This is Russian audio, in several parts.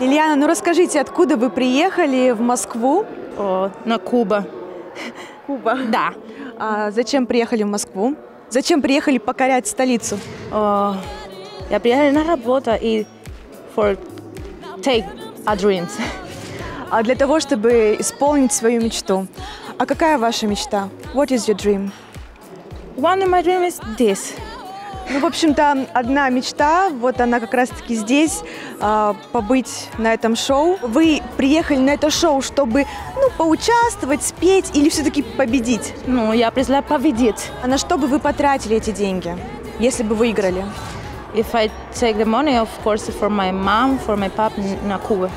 Ильяна, ну расскажите, откуда вы приехали в Москву? О, на Куба. Куба. Да. А зачем приехали в Москву? Зачем приехали покорять столицу? О, я приехала на работу и for take a dreams. А для того, чтобы исполнить свою мечту. А какая ваша мечта? What is your dream? One of my dreams is this. Ну, в общем-то, одна мечта, вот она как раз-таки здесь, а, побыть на этом шоу. Вы приехали на это шоу, чтобы, ну, поучаствовать, спеть или все-таки победить? Ну, я пришла победить. А на что бы вы потратили эти деньги, если бы выиграли? If I take the money, of course, for my mom, for my pap на Кубе.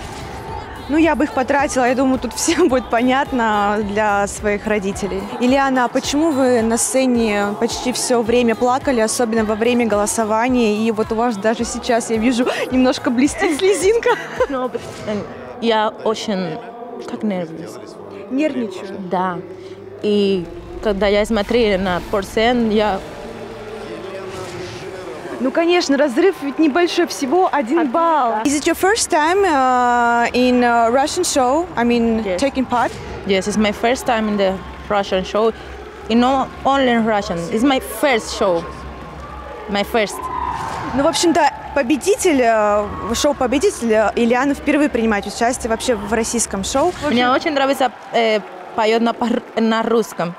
Ну, я бы их потратила, я думаю, тут всем будет понятно для своих родителей. Ильяна, а почему вы на сцене почти все время плакали, особенно во время голосования? И вот у вас даже сейчас, я вижу, немножко блестит слезинка. But, э, я очень как нервничаю. Нервничаю. Да. И когда я смотрела на порцен, я Ну, конечно, разрыв ведь небольшой, всего один балл. Is it your first time uh, in a Russian show? I mean, Yes. taking part? Yes, it's my first time in the Russian show. You know, only in Russian. It's my first show. My first. Ну, в общем-то, победитель, э, шоу «Победитель» э, Ильяна впервые принимает участие вообще в российском шоу. Мне очень нравится э, поет на, на русском.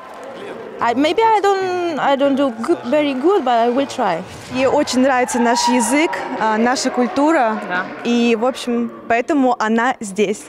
I, maybe I don't, I don't do good, very good, but I will try. Ей очень нравится наш язык, а, наша культура. Да. И, в общем, поэтому она здесь.